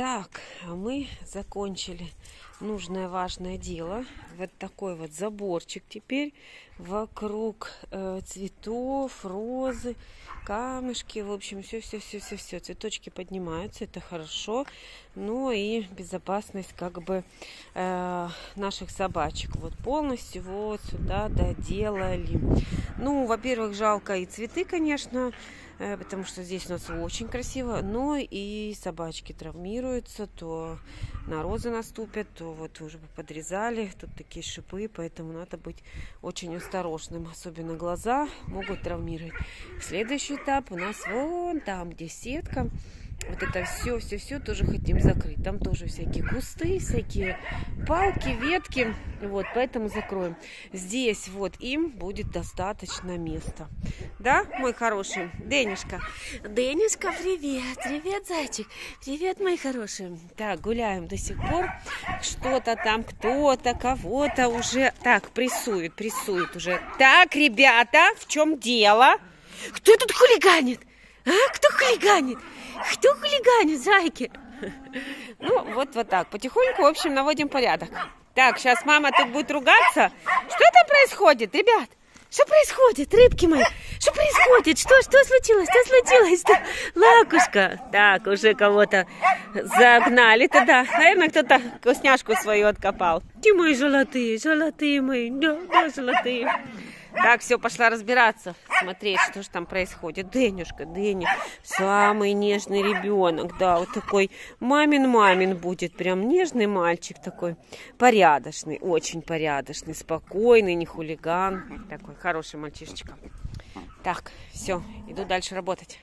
Так, а мы закончили нужное важное дело. Вот такой вот заборчик теперь вокруг э, цветов, розы, камешки. В общем, все, все, все, все, все. Цветочки поднимаются, это хорошо. Ну и безопасность как бы э, наших собачек. Вот полностью вот сюда доделали. Ну, во-первых, жалко и цветы, конечно потому что здесь у нас очень красиво, но и собачки травмируются, то на розы наступят, то вот уже подрезали, тут такие шипы, поэтому надо быть очень осторожным, особенно глаза могут травмировать. Следующий этап у нас вон там, где сетка, вот это все, все, все тоже хотим закрыть. Там тоже всякие кусты, всякие палки, ветки. Вот, поэтому закроем. Здесь вот им будет достаточно места. Да, мой хороший? Денежка. Денежка, привет. Привет, зайчик. Привет, мои хорошие. Так, гуляем до сих пор. Что-то там, кто-то, кого-то уже... Так, прессует, прессует уже. Так, ребята, в чем дело? Кто тут хулиганит? А, кто хулиганит? Кто хулиганит, зайки? Ну, вот, вот так. Потихоньку, в общем, наводим порядок. Так, сейчас мама тут будет ругаться. Что там происходит, ребят? Что происходит, рыбки мои? Что происходит? Что, что случилось? Что случилось-то? Лакушка. Так, уже кого-то загнали туда. Наверное, кто-то вкусняшку свою откопал. Ты мои золотые, золотые мои. Да, да, золотые. Так, все, пошла разбираться, смотреть, что же там происходит. Денюшка, Дэнни, самый нежный ребенок, да, вот такой мамин-мамин будет, прям нежный мальчик такой, порядочный, очень порядочный, спокойный, не хулиган, такой хороший мальчишечка. Так, все, иду дальше работать.